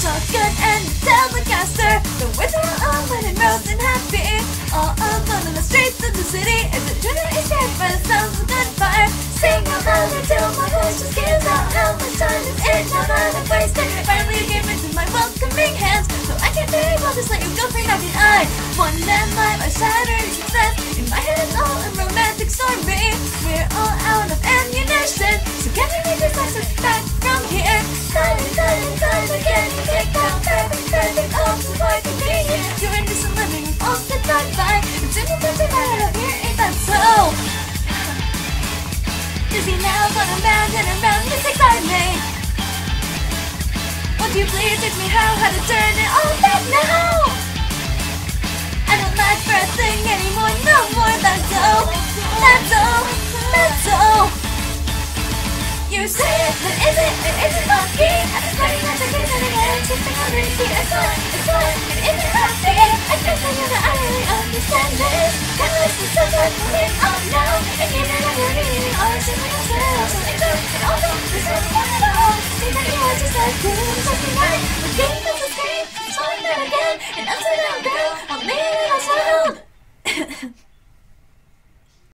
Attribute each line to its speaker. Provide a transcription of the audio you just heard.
Speaker 1: all good and Telecaster. The words are all when and happy. All alone in the streets of the city. As the tuna is scared by the sounds of gunfire. Sing out loud until my voice just gives out how much time is it now that I've wasted. Finally you came into my welcoming hands. So I can't believe I'll just let you go for nothing. I one man life, I shattered success. In my head it's all a romantic story. We're all out of ammunition. So can we make this lesson back Dizzy now, gone around and around, this excites me. Won't you please teach me how, how to turn it all back now? I don't like for a thing anymore, no more, that's all, that's all, that's all. You say it, but is it, it isn't lucky. I'm just running out the case and again, shifting on repeat. It's not, it's not, it isn't happy. I guess I know that I really understand this. Can't listen so far like you